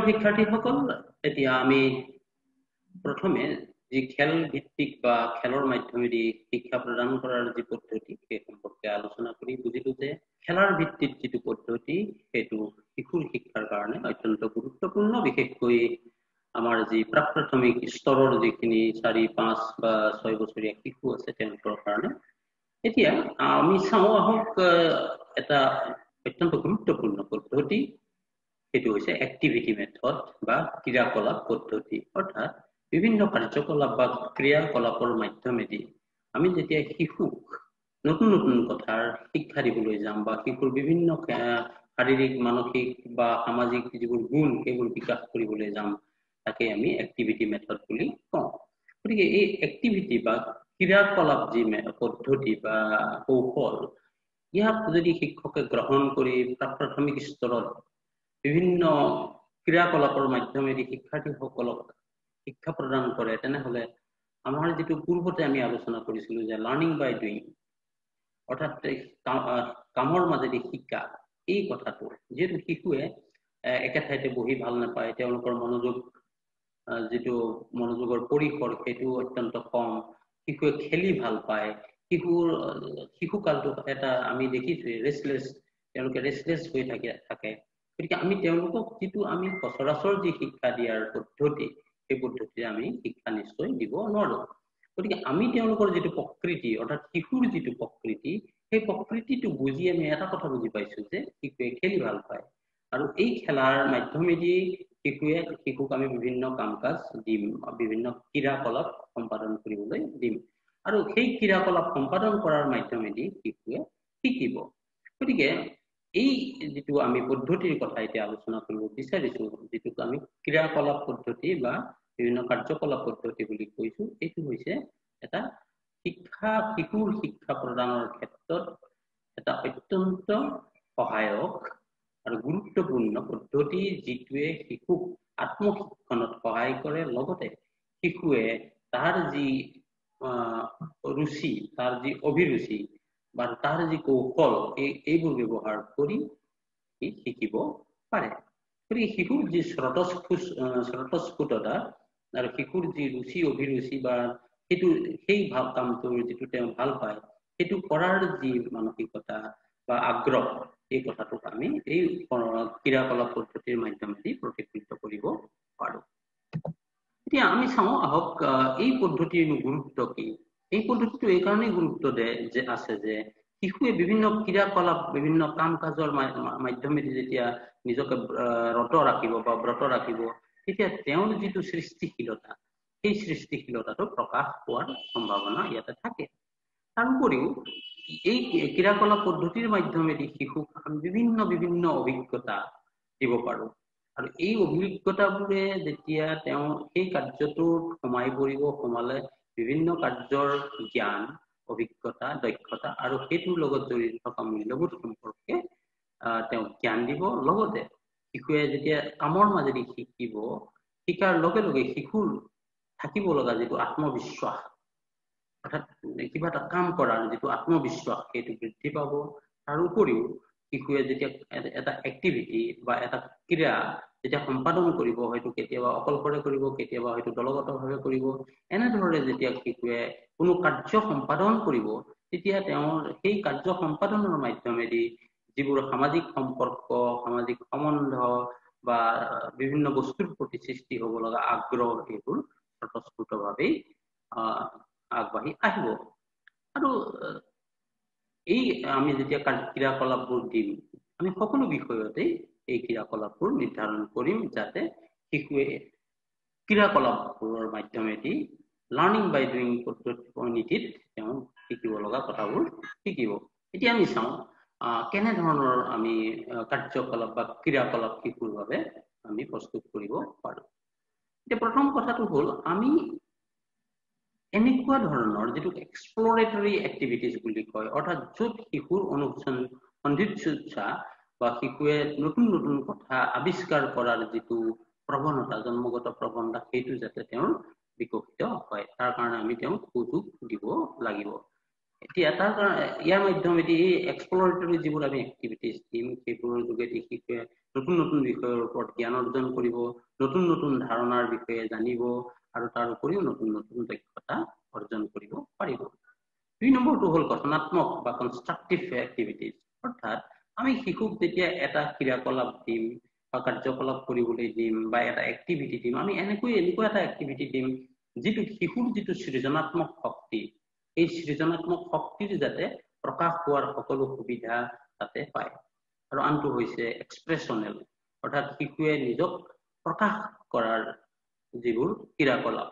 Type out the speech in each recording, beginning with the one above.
প্ৰিয় শিক্ষাৰ্থীসকল এতিয়া আমি প্ৰথমে যি খেল ভিত্তিক বা খেলৰ মাধ্যমেদি শিক্ষা প্ৰদান কৰাৰ যি পদ্ধতি সেই সম্পৰ্কে আলোচনা কৰি বুজিলো যে খেলাৰ ভিত্তিত যিটো পদ্ধতি সেইটো শিশুৰ শিক্ষাৰ কাৰণে অত্যন্ত গুৰুত্বপূৰ্ণ বিশেষকৈ আমাৰ যি প্ৰাক প্ৰাথমিক স্তৰৰ যিখিনি চাৰি পাঁচ বা ছয় বছৰীয়া শিশু আছে তেওঁলোকৰ কাৰণে। এতিয়া আমি চাওঁ আহক এটা অত্যন্ত গুৰুত্বপূৰ্ণ পদ্ধতি। সেইটো হৈছে এক্টিভিটি মেথড বা ক্ৰিয়াকলাপ পদ্ধতি। অৰ্থাৎ বিভিন্ন কাৰ্যকলাপ বা ক্ৰিয়াকলাপৰ মাধ্যমেদি আমি যেতিয়া শিশুক নতুন নতুন কথাৰ শিক্ষা দিবলৈ যাম বা শিশুৰ বিভিন্ন শাৰীৰিক মানসিক বা সামাজিক যিবোৰ গুণ সেইবোৰ বিকাশ কৰিবলৈ যাম তাকে আমি এক্টিভিটি মেথড বুলি কওঁ। গতিকে এই এক্টিভিটি বা ক্ৰিয়াকলাপ যি পদ্ধতি বা কৌশল ইয়াক যদি শিক্ষকে গ্ৰহণ কৰি প্ৰাথমিক স্তৰত বিভিন্ন ক্ৰিয়াকলাপৰ মাধ্যমেদি শিক্ষাৰ্থীসকলক শিক্ষা প্ৰদান কৰে। তেনেহলে আমাৰ যিটো পূৰ্বতে আমি আলোচনা কৰিছিলো যে লাৰ্ণিং বাই ডুইং অৰ্থাৎ কামৰ মাজেদি শিকা এই কথাটো যিহেতু শিশুৱে একে ঠাইতে বহি ভাল নাপায় তেওঁলোকৰ মনোযোগ যিটো মনোযোগৰ পৰিসৰ সেইটো অত্যন্ত কম শিশুৱে খেলি ভাল পায় শিশুৰ শিশু কালটো এটা আমি দেখিছোৱে ৰেষ্টলেছ তেওঁলোকে ৰেষ্টলেছ হৈ থাকে থাকে। গতিকে আমি তেওঁলোকক যিটো আমি সচৰাচৰ যি শিক্ষা দিয়াৰ পদ্ধতি সেই পদ্ধতিৰে আমি শিক্ষা নিশ্চয় দিব নোৱাৰো। গতিকে আমি তেওঁলোকৰ যিটো প্ৰকৃতি অৰ্থাৎ শিশুৰ যিটো প্ৰকৃতি সেই প্ৰকৃতিটো বুজি আমি এটা কথা বুজি পাইছো যে শিশুৱে খেলি ভাল পায়। আৰু এই খেলাৰ মাধ্যমেদি শিশুৱে শিশুক আমি বিভিন্ন কাম কাজ দিম বিভিন্ন ক্ৰিয়াকলাপ সম্পাদন কৰিবলৈ দিম। আৰু সেই ক্ৰিয়াকলাপ সম্পাদন কৰাৰ মাধ্যমেদি শিশুৱে শিকিব। গতিকে এই যিটো আমি পদ্ধতিৰ কথা এতিয়া আলোচনা কৰিব বিচাৰিছো যিটোক আমি ক্ৰিয়াকলাপ পদ্ধতি বা বিভিন্ন কাৰ্যকলাপ পদ্ধতি বুলি কৈছো এইটো হৈছে এটা শিক্ষা শিশুৰ শিক্ষা প্ৰদানৰ ক্ষেত্ৰত এটা অত্যন্ত সহায়ক আৰু গুৰুত্বপূৰ্ণ পদ্ধতি যিটোৱে শিশুক আত্মশিক্ষণত সহায় কৰে। লগতে শিশুৱে তাৰ যি ৰুচি তাৰ যি অভিৰুচি বা তাৰ যি কৌশল এই এইবোৰ ব্যৱহাৰ কৰি সি শিকিব পাৰে। গতিকে শিশুৰ যি স্ৰতস্ফুট স্ৰতস্ফুটতা আৰু শিশুৰ যি ৰুচি অভিৰুচি বা সেইটো সেই ভাল কামটোৰ যিটো তেওঁ ভাল পায় সেইটো কৰাৰ যি মানসিকতা বা আগ্ৰহ এই কথাটোক আমি এই ক্ৰিয়াকলাপ পদ্ধতিৰ মাধ্যমেদি প্ৰতিফলিত কৰিব পাৰো। এতিয়া আমি চাওঁ আহক এই পদ্ধতিৰ গুৰুত্ব কি? এই পদ্ধতিটো এই কাৰণেই গুৰুত্ব দে যে আছে যে শিশুৱে বিভিন্ন ক্ৰিয়াকলাপ বিভিন্ন কাম কাজৰ মাধ্যমেদি যেতিয়া নিজকে ৰত ৰাখিব বা ব্ৰত ৰাখিব তেতিয়া তেওঁৰ যিটো সৃষ্টিশীলতা সেই সৃষ্টিশীলতাটো প্ৰকাশ পোৱাৰ সম্ভাৱনা ইয়াতে থাকে। তাৰোপৰিও এই ক্ৰিয়াকলাপ পদ্ধতিৰ মাধ্যমেদি শিশুক আমি বিভিন্ন বিভিন্ন অভিজ্ঞতা দিব পাৰো। আৰু এই অভিজ্ঞতাবোৰে যেতিয়া তেওঁ সেই কাৰ্যটোত সোমাই পৰিব সোমালে বিভিন্ন কাৰ্যৰ জ্ঞান অভিজ্ঞতা দক্ষতা আৰু সেইটোৰ লগত জড়িত থকা মূল্যবোধ সম্পৰ্কে তেওঁ জ্ঞান দিব। লগতে শিশুৱে যেতিয়া কামৰ মাজেদি শিকিব শিকাৰ লগে লগে শিশুৰ থাকিব লগা যিটো আত্মবিশ্বাস অৰ্থাৎ কিবা এটা কাম কৰাৰ যিটো আত্মবিশ্বাস সেইটো বৃদ্ধি পাব। তাৰ উপৰিও শিশুৱে যেতিয়া এটা এক্টিভিটি বা এটা ক্ৰীড়া যেতিয়া সম্পাদন কৰিব হয়তো কেতিয়াবা অকলশৰে কৰিব কেতিয়াবা হয়তো দলগতভাৱে কৰিব এনেধৰণে যেতিয়া শিশুৱে কোনো কাৰ্য সম্পাদন কৰিব তেতিয়া তেওঁৰ সেই কাৰ্য সম্পাদনৰ মাধ্যমেদি যিবোৰ সামাজিক সম্পৰ্ক সামাজিক সম্বন্ধ বা বিভিন্ন বস্তুৰ প্ৰতি সৃষ্টি হ'ব লগা আগ্ৰহ এইবোৰ স্বতঃস্ফূৰ্তভাৱেই আহ আগবাঢ়ি আহিব। আৰু এই আমি যেতিয়া ক্ৰিয়াকলাপবোৰ দিম আমি সকলো বিষয়তেই এই ক্ৰিয়াকলাপবোৰ নিৰ্ধাৰণ কৰিম যাতে শিশুৱে ক্ৰিয়াকলাপবোৰৰ মাধ্যমেদি লাৰ্ণিং বাই ডুইং নীতিত তেওঁ শিকিব লগা কথাবোৰ শিকিব। এতিয়া আমি চাওঁ কেনেধৰণৰ আমি কাৰ্যকলাপ বা ক্ৰিয়াকলাপ শিশুৰ বাবে আমি প্ৰস্তুত কৰিব পাৰো। এতিয়া প্ৰথম কথাটো হ'ল আমি এনেকুৱা ধৰণৰ যিটো এক্সপ্লৰেটৰী এক্টিভিটিজ বুলি কয় অৰ্থাৎ য'ত শিশুৰ অনুসন্ধান সন্ধিৎসা বা শিশুৱে নতুন নতুন কথা আৱিষ্কাৰ কৰাৰ যিটো প্ৰৱণতা জন্মগত প্ৰৱণতা সেইটো যাতে তেওঁৰ বিকশিত হয় তাৰ কাৰণে আমি তেওঁক সুযোগ দিব লাগিব। এতিয়া তাৰ কাৰণে ইয়াৰ মাধ্যমেদি এই এক্সপ্লৰেটৰী যিবোৰ আমি এক্টিভিটিজ দিম সেইবোৰৰ যোগেদি শিশুৱে নতুন নতুন বিষয়ৰ ওপৰত জ্ঞান অৰ্জন কৰিব নতুন নতুন ধাৰণাৰ বিষয়ে জানিব আৰু তাৰ উপৰিও নতুন নতুন দক্ষতা অৰ্জন কৰিব পাৰিব। দুই নম্বৰটো হ'ল গঠনাত্মক বা কনষ্ট্ৰাকটিভ এক্টিভিটিজ অৰ্থাৎ আমি শিশুক যেতিয়া এটা ক্ৰিয়াকলাপ দিম বা কাৰ্যকলাপ কৰিবলৈ দিম বা এটা এক্টিভিটি দিম আমি এনেকৈ এনেকুৱা এটা এক্টিভিটি দিম যিটো শিশুৰ যিটো সৃজনাত্মক শক্তি এই সৃজনাত্মক শক্তিৰ যাতে প্ৰকাশ হোৱাৰ সকলো সুবিধা তাতে পায়। আৰু আনটো হৈছে এক্সপ্ৰেছনেল অৰ্থাৎ শিশুৱে নিজক প্ৰকাশ কৰাৰ যিবোৰ ক্ৰিয়াকলাপ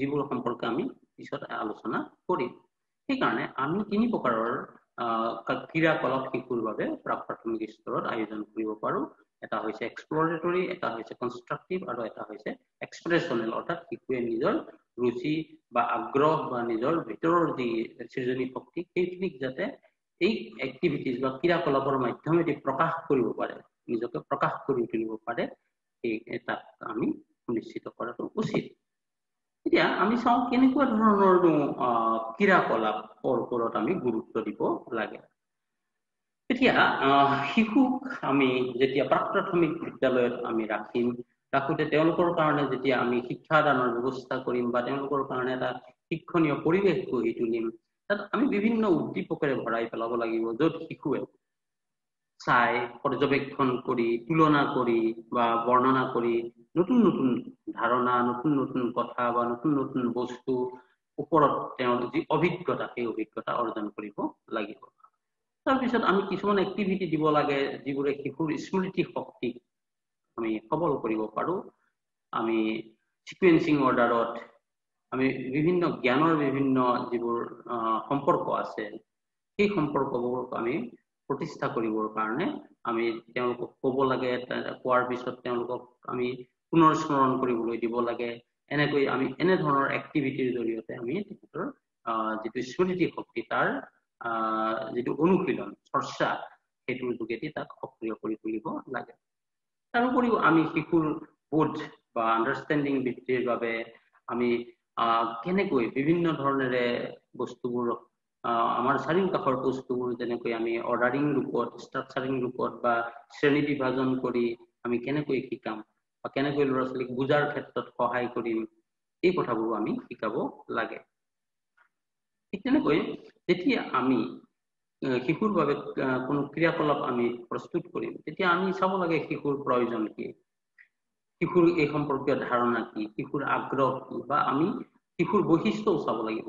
যিবোৰ সম্পৰ্কে আমি পিছত আলোচনা কৰিম। সেইকাৰণে আমি তিনি প্ৰকাৰৰ ক্ৰিয়াকলাপ শিশুৰ বাবে প্ৰাক প্ৰাথমিক স্তৰত আয়োজন কৰিব পাৰোঁ। এটা হৈছে এক্সপ্লৰেটৰী এটা হৈছে কনষ্ট্ৰাকটিভ আৰু এটা হৈছে এক্সপ্ৰেছনেল অৰ্থাৎ শিশুৱে নিজৰ ৰুচি বা আগ্ৰহ বা নিজৰ ভিতৰৰ যি সৃজনী শক্তি সেইখিনিক যাতে এই এক্টিভিটিজ বা ক্ৰিয়াকলাপৰ মাধ্যমেদি প্ৰকাশ কৰিব পাৰে নিজকে প্ৰকাশ কৰি তুলিব পাৰে সেই তাক আমি সুনিশ্চিত কৰাটো উচিত। এতিয়া আমি চাওঁ কেনেকুৱা ধৰণৰ ক্ৰিয়াকলাপৰ ওপৰত আমি গুৰুত্ব দিব লাগে। এতিয়া শিশুক আমি যেতিয়া প্ৰাক প্ৰাথমিক বিদ্যালয়ত আমি ৰাখিম ৰাখোতে তেওঁলোকৰ কাৰণে যেতিয়া আমি শিক্ষাদানৰ ব্যৱস্থা কৰিম বা তেওঁলোকৰ কাৰণে এটা শিক্ষণীয় পৰিৱেশ গঢ়ি তুলিম তাত আমি বিভিন্ন উদ্দীপকেৰে ভৰাই পেলাব লাগিব য'ত শিশুৱে চাই পৰ্যবেক্ষণ কৰি তুলনা কৰি বা বৰ্ণনা কৰি নতুন নতুন ধাৰণা নতুন নতুন কথা বা নতুন নতুন বস্তু ওপৰত তেওঁৰ যি অভিজ্ঞতা সেই অভিজ্ঞতা অৰ্জন কৰিব লাগিব। তাৰপিছত আমি কিছুমান এক্টিভিটি দিব লাগে যিবোৰে শিশুৰ স্মৃতি শক্তিক আমি সবল কৰিব পাৰোঁ। আমি চিকুৱেঞ্চিং অৰ্ডাৰত আমি বিভিন্ন জ্ঞানৰ বিভিন্ন যিবোৰ সম্পৰ্ক আছে সেই সম্পৰ্কবোৰ আমি প্ৰতিষ্ঠা কৰিবৰ কাৰণে আমি তেওঁলোকক ক'ব লাগে কোৱাৰ পিছত তেওঁলোকক আমি পুনৰ স্মৰণ কৰিবলৈ দিব লাগে। এনেকৈ আমি এনেধৰণৰ এক্টিভিটিৰ জৰিয়তে আমি তেখেতৰ যিটো স্মৃতি শক্তি তাৰ যিটো অনুশীলন চৰ্চা সেইটোৰ যোগেদি তাক সক্ৰিয় কৰি তুলিব লাগে। তাৰোপৰিও আমি শিশুৰ বোধ বা আণ্ডাৰষ্টেণ্ডিং বৃদ্ধিৰ বাবে আমি কেনেকৈ বিভিন্ন ধৰণেৰে বস্তুবোৰ আমাৰ চাৰিওকাষৰ বস্তুবোৰ যেনেকৈ আমি অৰ্ডাৰিং ৰূপত ষ্ট্ৰাকচাৰিং ৰূপত বা শ্ৰেণী বিভাজন কৰি আমি কেনেকৈ শিকাম বা কেনেকৈ ল'ৰা ছোৱালীক বুজাৰ ক্ষেত্ৰত সহায় কৰিম এই কথাবোৰ আমি শিকাব লাগে। ঠিক তেনেকৈ যেতিয়া আমি শিশুৰ বাবে কোনো ক্ৰিয়াকলাপ আমি প্ৰস্তুত কৰিম তেতিয়া আমি চাব লাগে শিশুৰ প্ৰয়োজন কি। শিশুৰ এই সম্পৰ্কীয় ধাৰণা কি শিশুৰ আগ্ৰহ কি বা আমি শিশুৰ বৈশিষ্ট্যও চাব লাগিব।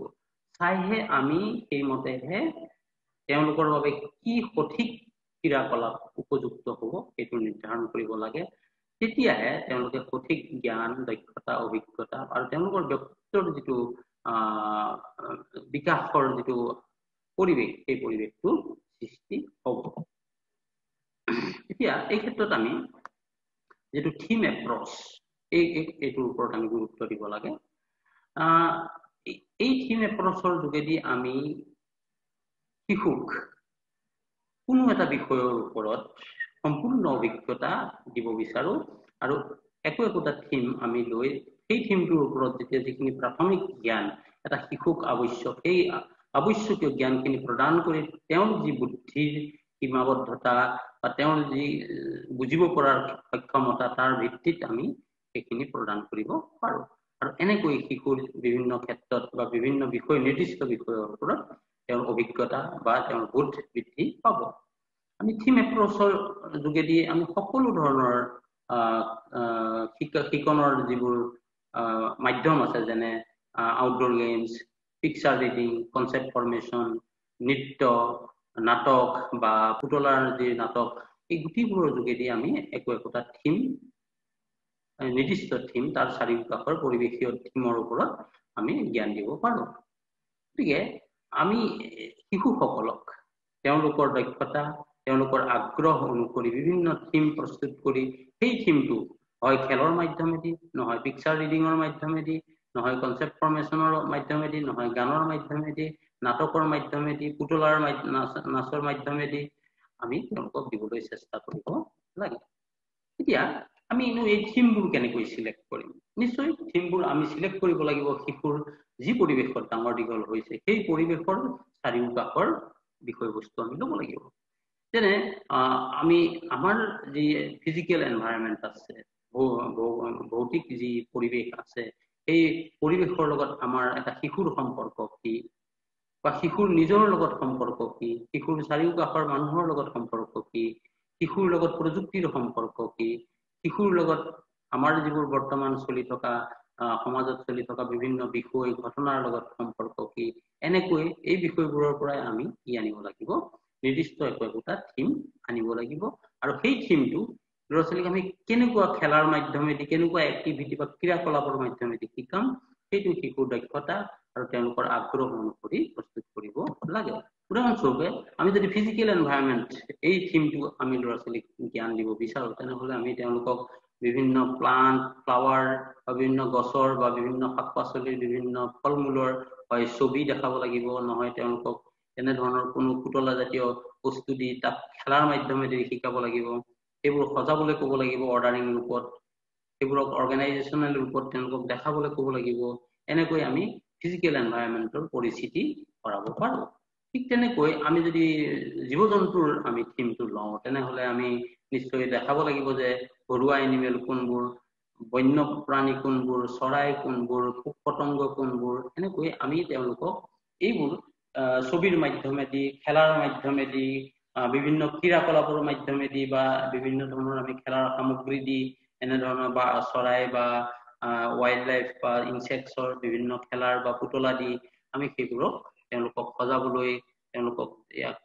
চাইহে আমি সেইমতেহে তেওঁলোকৰ বাবে কি সঠিক ক্ৰিয়াকলাপ উপযুক্ত হ'ব সেইটো নিৰ্ধাৰণ কৰিব লাগে। তেতিয়াহে তেওঁলোকে সঠিক জ্ঞান দক্ষতা অভিজ্ঞতা আৰু তেওঁলোকৰ ব্যক্তিত্বৰ যিটো বিকাশৰ যিটো পৰিৱেশ সেই পৰিৱেশটো সৃষ্টি হ'ব। এতিয়া এই ক্ষেত্ৰত আমি যিটো থিম এপ্ৰচ এই এইটোৰ ওপৰত আমি গুৰুত্ব দিব লাগে। এই থিম এপ্ৰচৰ যোগেদি আমি শিশুক কোনো এটা বিষয়ৰ ওপৰত সম্পূৰ্ণ অভিজ্ঞতা দিব বিচাৰো আৰু একো একোটা থিম আমি লৈ সেই থিমটোৰ ওপৰত যেতিয়া যিখিনি প্ৰাথমিক জ্ঞান এটা শিশুক আৱশ্যক সেই আৱশ্যকীয় জ্ঞানখিনি প্ৰদান কৰি তেওঁৰ যি বুদ্ধিৰ সীমাবদ্ধতা বা তেওঁৰ যি বুজিব পৰাৰ সক্ষমতা তাৰ ভিত্তিত আমি সেইখিনি প্ৰদান কৰিব পাৰোঁ। আৰু এনেকৈ শিশুৰ বিভিন্ন ক্ষেত্ৰত বা বিভিন্ন বিষয় নিৰ্দিষ্ট বিষয়ৰ ওপৰত তেওঁৰ অভিজ্ঞতা বা তেওঁৰ বোধ বৃদ্ধি পাব। আমি থিম এপ্ৰচৰ যোগেদি আমি সকলো ধৰণৰ শিকনৰ যিবোৰ মাধ্যম আছে যেনে outdoor games picture reading concept formation নৃত্য নাটক বা পুতলাৰ যি নাটক এই গোটেইবোৰৰ যোগেদি আমি একো একোটা থিম নিৰ্দিষ্ট থিম তাৰ চাৰিওকাষৰ পৰিৱেশীয় থিমৰ ওপৰত আমি জ্ঞান দিব পাৰোঁ। গতিকে আমি শিশুসকলক তেওঁলোকৰ দক্ষতা তেওঁলোকৰ আগ্ৰহ অনুসৰি বিভিন্ন থিম প্ৰস্তুত কৰি সেই থিমটো হয় খেলৰ মাধ্যমেদি নহয় পিকচাৰ ৰিডিঙৰ মাধ্যমেদি নহয় কনচেপ্ট ফৰ্মেশ্যনৰ মাধ্যমেদি নহয় গানৰ মাধ্যমেদি নাটকৰ মাধ্যমেদি পুতলাৰ নাচৰ মাধ্যমেদি আমি তেওঁলোকক দিবলৈ চেষ্টা কৰিব লাগে। এতিয়া আমি এনেও এই থিমবোৰ কেনেকৈ চিলেক্ট কৰিম? নিশ্চয় থিমবোৰ আমি চিলেক্ট কৰিব লাগিব শিশুৰ যি পৰিৱেশত ডাঙৰ দীঘল হৈছে সেই পৰিৱেশৰ চাৰিওকাষৰ বিষয়বস্তু আমি ল'ব লাগিব। যেনে আমি আমাৰ যি ফিজিকেল এনভাইৰনমেণ্ট আছে ভৌতিক যি পৰিৱেশ আছে সেই পৰিৱেশৰ লগত আমাৰ এটা শিশুৰ সম্পৰ্ক কি বা শিশুৰ নিজৰ লগত সম্পৰ্ক কি শিশুৰ চাৰিওকাষৰ মানুহৰ লগত সম্পৰ্ক কি শিশুৰ লগত প্ৰযুক্তিৰ সম্পৰ্ক কি শিশুৰ লগত আমাৰ যিবোৰ বৰ্তমান চলি থকা সমাজত চলি থকা বিভিন্ন বিষয় ঘটনাৰ লগত সম্পৰ্ক কি এনেকৈ এই বিষয়বোৰৰ পৰাই আমি কি আনিব লাগিব? নিৰ্দিষ্ট একো একোটা থিম আনিব লাগিব। আৰু সেই থিমটো ল'ৰা ছোৱালীক আমি কেনেকুৱা খেলাৰ মাধ্যমেদি কেনেকুৱা এক্টিভিটি বা ক্ৰিয়াকলাপৰ মাধ্যমেদি শিকাম সেইটো শিশুৰ দক্ষতা আৰু তেওঁলোকৰ আগ্ৰহ অনুসৰি প্ৰস্তুত কৰিব লাগে। উদাহৰণস্বৰূপে আমি যদি ফিজিকেল এনভাইৰনমেণ্ট এই থিমটো আমি ল'ৰা ছোৱালীক জ্ঞান দিব বিচাৰোঁ তেনেহ'লে আমি তেওঁলোকক বিভিন্ন প্লাণ্ট ফ্লাৱাৰ বা বিভিন্ন গছৰ বা বিভিন্ন শাক পাচলিৰ বিভিন্ন ফল মূলৰ হয় ছবি দেখাব লাগিব। নহয় তেওঁলোকক এনেধৰণৰ কোনো পুতলা জাতীয় বস্তু দি তাক খেলাৰ মাধ্যমেদি শিকাব লাগিব। সেইবোৰ সজাবলৈ ক'ব লাগিব অৰ্ডাৰিং ৰূপত। সেইবোৰক অৰ্গেনাইজেশ্যনেল ৰূপত তেওঁলোকক দেখাবলৈ ক'ব লাগিব। এনেকৈ আমি ফিজিকেল এনভাইৰনমেণ্টৰ পৰিস্থিতি কৰাব পাৰোঁ ঠিক তেনেকৈ আমি যদি জীৱ জন্তুৰ আমি থিমটো লওঁ তেনেহ'লে আমি নিশ্চয় দেখাব লাগিব যে ঘৰুৱা এনিমেল কোনবোৰ বন্য কোনবোৰ চৰাই কোনবোৰ পোক পতংগ কোনবোৰ এনেকৈ আমি তেওঁলোকক এইবোৰ ছবিৰ মাধ্যমেদি খেলাৰ মাধ্যমেদি বিভিন্ন ক্ৰীড়াকলাপৰ মাধ্যমেদি বা বিভিন্ন ধৰণৰ আমি খেলাৰ সামগ্ৰী দি এনেধৰণৰ বা চৰাই বা ৱাইল্ড লাইফ বা ইনচেক্টছৰ বিভিন্ন খেলাৰ বা পুতলা দি আমি সেইবোৰক তেওঁলোকক সজাবলৈ তেওঁলোকক ইয়াক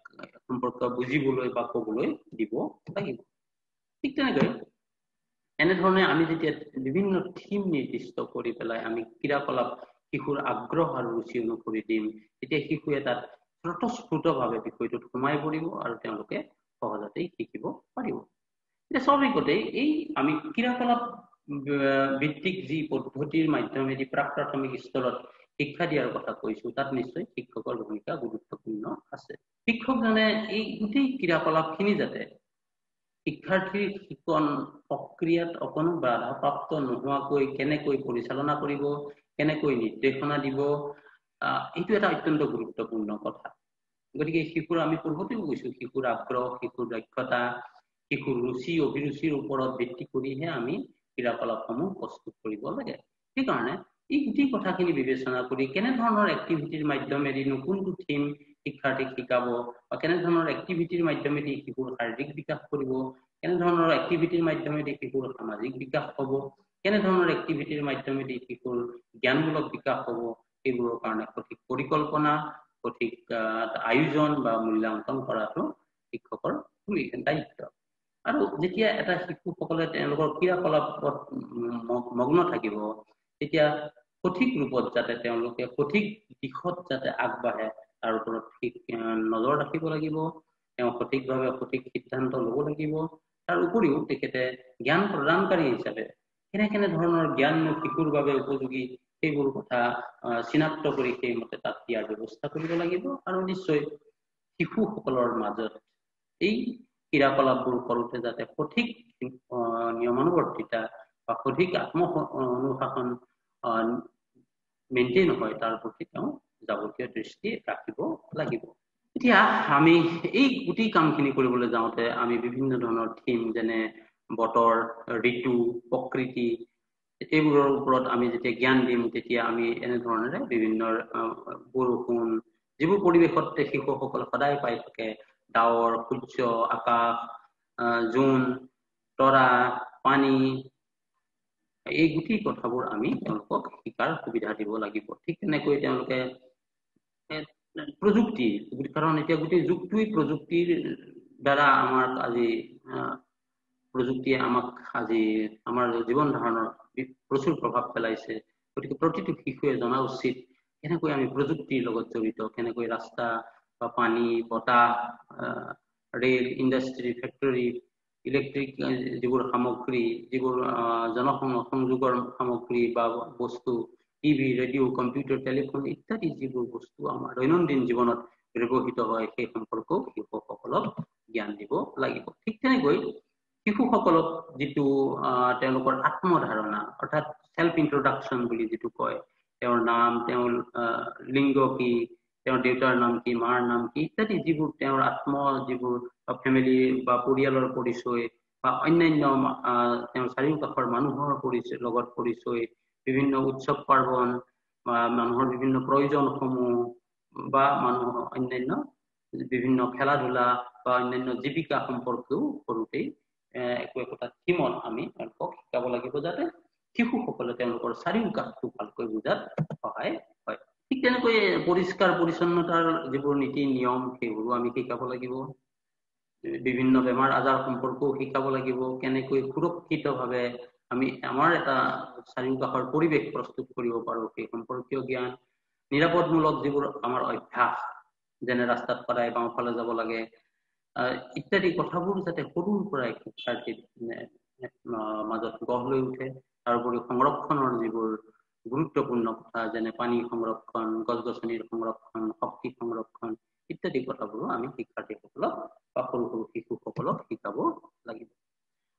সম্পৰ্ক বুজিবলৈ বা ক'বলৈ দিব লাগিব। ঠিক তেনেকৈ এনেধৰণে আমি যেতিয়া বিভিন্ন থিম নিৰ্দিষ্ট কৰি পেলাই আমি ক্ৰীড়াকলাপ শিশুৰ আগ্ৰহ আৰু ৰুচি অনুসৰি দিম তেতিয়া শিশুৱে তাত স্বতঃস্ফূৰ্তভাৱে বিষয়টোত সোমাই পৰিব আৰু তেওঁলোকে সহজতেই শিকিব পাৰিব। এতিয়া স্বাভাৱিকতে এই আমি ক্ৰীড়াকলাপ ভিত্তিক যি পদ্ধতিৰ মাধ্যমেদি প্ৰাক প্ৰাথমিক স্তৰত শিক্ষা দিয়াৰ কথা কৈছো তাত নিশ্চয় শিক্ষকৰ ভূমিকা গুৰুত্বপূৰ্ণ আছে। শিক্ষকজনে এই গোটেই ক্ৰিয়াকলাপখিনি যাতে শিক্ষাৰ্থীৰ শিকন প্ৰক্ৰিয়াত অকণো বাধাপ্ৰাপ্ত নোহোৱাকৈ কেনেকৈ পৰিচালনা কৰিব কেনেকৈ নিৰ্দেশনা দিব এইটো এটা অত্যন্ত গুৰুত্বপূৰ্ণ কথা। গতিকে শিশুৰ আমি পূৰ্বতেও কৈছো শিশুৰ আগ্ৰহ শিশুৰ দক্ষতা শিশুৰ ৰুচি অভিৰুচিৰ ওপৰত ভিত্তি কৰিহে আমি ক্ৰিয়াকলাপসমূহ প্ৰস্তুত কৰিব লাগে। সেইকাৰণে এই গোটেই কথাখিনি বিবেচনা কৰি কেনেধৰণৰ এক্টিভিটিৰ মাধ্যমেদিনো কোনটো থিম শিক্ষাৰ্থীক শিকাব বা কেনেধৰণৰ এক্টিভিটিৰ মাধ্যমেদি শিশুৰ শাৰীৰিক বিকাশ কৰিব কেনেধৰণৰ এক্টিভিটিৰ মাধ্যমেদি শিশুৰ সামাজিক বিকাশ হ'ব কেনেধৰণৰ এক্টিভিটিৰ মাধ্যমেদি শিশুৰ জ্ঞানমূলক বিকাশ হ'ব সেইবোৰৰ কাৰণে সঠিক পৰিকল্পনা সঠিক আয়োজন বা মূল্যাংকন কৰাটো শিক্ষকৰ দায়িত্ব যেতিয়া এটা শিশুসকলে তেওঁলোকৰ ক্ৰিয়াকলাপত মগ্ন থাকিব তেতিয়া সঠিক ৰূপত যাতে তেওঁলোকে সঠিক দিশত যাতে আগবাঢ়ে তাৰ ওপৰত নজৰ ৰাখিব লাগিব তেওঁ সঠিকভাৱে সঠিক সিদ্ধান্ত ল'ব লাগিব তাৰ উপৰিও তেখেতে জ্ঞান প্ৰদানকাৰী হিচাপে কেনে কেনে ধৰণৰ জ্ঞান শিশুৰ বাবে উপযোগী সেইবোৰ কথা চিনাক্ত কৰি সেইমতে তাত দিয়াৰ ব্যৱস্থা কৰিব লাগিব আৰু নিশ্চয় শিশুসকলৰ মাজত এই ক্ৰিয়াকলাপবোৰ কৰোঁতে যাতে সঠিক নিয়মানুৱৰ্তিতা বা সঠিক আত্ম অনুশাসন মেইনটেইন হয় তাৰ প্ৰতি তেওঁ যাৱতীয় দৃষ্টি ৰাখিব লাগিব। এতিয়া আমি এই গোটেই কামখিনি কৰিবলৈ যাওঁতে আমি বিভিন্ন ধৰণৰ থিম যেনে বতৰ ঋতু প্ৰকৃতি এইবোৰৰ ওপৰত আমি যেতিয়া জ্ঞান দিম তেতিয়া আমি এনেধৰণেৰে বিভিন্ন বৰষুণ যিবোৰ পৰিৱেশত শিশুসকল সদায় পাই থাকে ডাৱৰ সূৰ্য আকাশ জোন তৰা পানী এই গোটেই কথাবোৰ আমি তেওঁলোকক শিকাৰ সুবিধা দিব লাগিব। ঠিক তেনেকৈ তেওঁলোকে প্ৰযুক্তি কাৰণ এতিয়া গোটেই যুগটোৱেই প্ৰযুক্তিৰ দ্বাৰা আমাৰ আজি প্ৰযুক্তিয়ে আমাক আজি আমাৰ জীৱন ধাৰণৰ প্ৰচুৰ প্ৰভাৱ পেলাইছে। গতিকে প্ৰতিটো শিশুৱে জনা উচিত কেনেকৈ আমি প্ৰযুক্তিৰ লগত জড়িত কেনেকৈ ৰাস্তা পানী বতাহ ৰেল ইণ্ডাষ্ট্ৰী ফেক্টৰী ইলেক্ট্ৰিক যিবোৰ সামগ্ৰী যিবোৰ জনসংযোগৰ সামগ্ৰী বা বস্তু টিভি ৰেডিঅ' কম্পিউটাৰ টেলিফোন ইত্যাদি যিবোৰ বস্তু আমাৰ দৈনন্দিন জীৱনত ব্যৱহৃত হয় সেই সম্পৰ্কেও শিশুসকলক জ্ঞান দিব লাগিব। ঠিক তেনেকৈ শিশুসকলক যিটো তেওঁলোকৰ আত্মধাৰণা অৰ্থাৎ চেল্ফ ইন্ট্ৰডাকশ্যন বুলি যিটো কয় তেওঁৰ নাম তেওঁৰ লিংগ কি তেওঁৰ দেউতাৰ নাম কি মাৰ নাম কি ইত্যাদি যিবোৰ তেওঁৰ আত্ম যিবোৰ ফেমিলি বা পৰিয়ালৰ পৰিচয় বা অন্যান্য তেওঁৰ চাৰিওকাষৰ মানুহৰ পৰিচয় লগত পৰিচয় বিভিন্ন উৎসৱ পাৰ্বণ বা মানুহৰ বিভিন্ন প্ৰয়োজনসমূহ বা মানুহৰ অন্যান্য বিভিন্ন খেলা ধূলা বা অন্যান্য জীৱিকা সম্পৰ্কেও সৰুতেই একো একোটা থিমত আমি তেওঁলোকক শিকাব লাগিব যাতে শিশুসকলে তেওঁলোকৰ চাৰিওকাষটো ভালকৈ বুজাত সহায় হয়। ঠিক তেনেকৈ পৰিষ্কাৰ পৰিচ্ছন্নতাৰ যিবোৰ নীতি নিয়ম সেইবোৰো আমি শিকাব লাগিব। বিভিন্ন বেমাৰ আজাৰ সম্পৰ্কেও শিকাব লাগিব। কেনেকৈ সুৰক্ষিতভাৱে আমি আমাৰ এটা চাৰিওকাষৰ পৰিৱেশ প্ৰস্তুত কৰিব পাৰো সেই সম্পৰ্কীয় জ্ঞান নিৰাপদমূলক যিবোৰ আমাৰ অভ্যাস যেনে ৰাস্তাত সদায় বাওঁফালে যাব লাগে ইত্যাদি কথাবোৰ যাতে সৰুৰ পৰাই শিক্ষাৰ্থীৰ মাজত গঢ় লৈ উঠে। তাৰোপৰি সংৰক্ষণৰ যিবোৰ গুৰুত্বপূৰ্ণ কথা যেনে পানী সংৰক্ষণ গছ গছনিৰ সংৰক্ষণ শক্তি সংৰক্ষণ ইত্যাদি কথাবোৰো আমি শিক্ষাৰ্থীসকলক বা সৰু সৰু শিশুসকলক শিকাব লাগিব।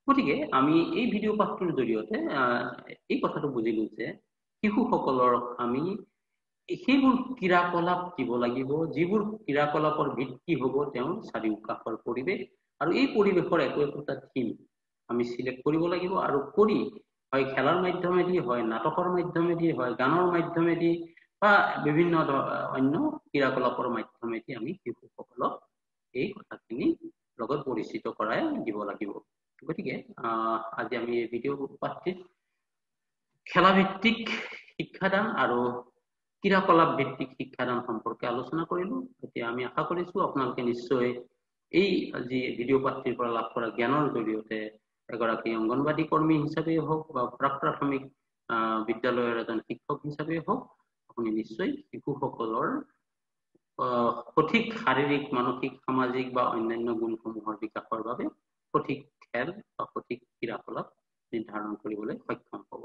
গতিকে আমি এই ভিডিঅ' পাঠটোৰ জৰিয়তে এই কথাটো বুজিলো যে শিশুসকলৰ আমি সেইবোৰ ক্ৰিয়াকলাপ দিব লাগিব যিবোৰ ক্ৰিয়াকলাপৰ ভিত্তি হব তেওঁৰ চাৰিওকাষৰ পৰিৱেশ আৰু এই পৰিৱেশৰ একো একোটা থিম আমি চিলেক্ট কৰিব লাগিব আৰু কৰি হয় খেলাৰ মাধ্যমেদি হয় নাটকৰ মাধ্যমেদি হয় গানৰ মাধ্যমেদি বা বিভিন্ন অন্য ক্ৰিয়াকলাপৰ মাধ্যমেদি আমি শিশুসকলক এই কথাখিনি লগত পৰিচিত কৰাই দিব লাগিব। গতিকে আজি আমি এই ভিডিঅ' পাঠটিত খেলাভিত্তিক শিক্ষাদান আৰু ক্ৰিয়াকলাপ ভিত্তিক শিক্ষাদান সম্পৰ্কে আলোচনা কৰিলো। এতিয়া আমি আশা কৰিছো আপোনালোকে নিশ্চয় এই যি ভিডিঅ' পাঠটিৰ পৰা লাভ কৰা জ্ঞানৰ জৰিয়তে এগৰাকী অংগনবাদী কৰ্মী হিচাপেই হওক বা প্ৰাক প্ৰাথমিক বিদ্যালয়ৰ এজন শিক্ষক হিচাপেই হওক আপুনি নিশ্চয় শিশুসকলৰ সঠিক শাৰীৰিক মানসিক সামাজিক বা অন্যান্য গুণসমূহৰ বিকাশৰ বাবে সঠিক খেল বা সঠিক ক্ৰীড়াকলাপ নিৰ্ধাৰণ কৰিবলৈ সক্ষম হ'ব।